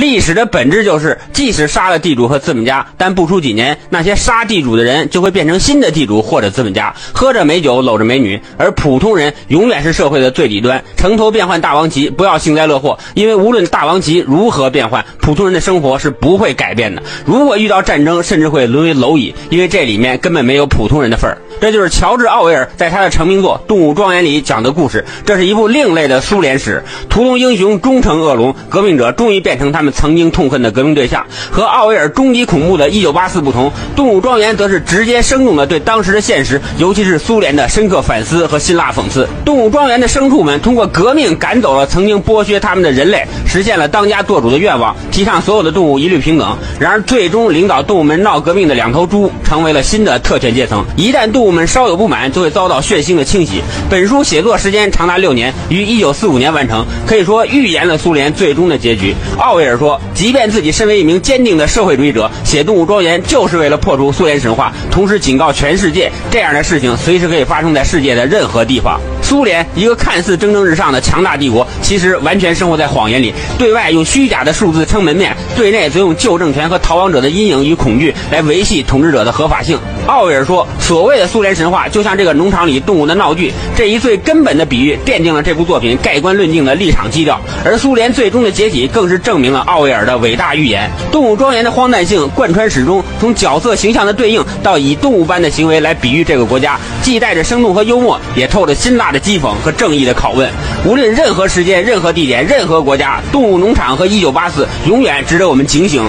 历史的本质就是，即使杀了地主和资本家，但不出几年，那些杀地主的人就会变成新的地主或者资本家，喝着美酒，搂着美女，而普通人永远是社会的最底端。城头变换大王旗，不要幸灾乐祸，因为无论大王旗如何变换，普通人的生活是不会改变的。如果遇到战争，甚至会沦为蝼蚁，因为这里面根本没有普通人的份儿。这就是乔治·奥威尔在他的成名作《动物庄园》里讲的故事。这是一部另类的苏联史，屠龙英雄终成恶龙，革命者终于变成他们曾经痛恨的革命对象。和奥威尔终极恐怖的《一九八四》不同，《动物庄园》则是直接生动的对当时的现实，尤其是苏联的深刻反思和辛辣讽刺。《动物庄园》的牲畜们通过革命赶走了曾经剥削他们的人类，实现了当家做主的愿望，提倡所有的动物一律平等。然而，最终领导动物们闹革命的两头猪，成为了新的特权阶层。一旦动物我们稍有不满，就会遭到血腥的清洗。本书写作时间长达六年，于一九四五年完成，可以说预言了苏联最终的结局。奥威尔说，即便自己身为一名坚定的社会主义者，写《动物庄园》就是为了破除苏联神话，同时警告全世界，这样的事情随时可以发生在世界的任何地方。苏联一个看似蒸蒸日上的强大帝国，其实完全生活在谎言里，对外用虚假的数字撑门面，对内则用旧政权和逃亡者的阴影与恐惧来维系统治者的合法性。奥威尔说，所谓的苏苏联神话就像这个农场里动物的闹剧，这一最根本的比喻奠定了这部作品盖棺论定的立场基调。而苏联最终的解体，更是证明了奥威尔的伟大预言。动物庄园的荒诞性贯穿始终，从角色形象的对应到以动物般的行为来比喻这个国家，既带着生动和幽默，也透着辛辣的讥讽和正义的拷问。无论任何时间、任何地点、任何国家，动物农场和一九八四永远值得我们警醒。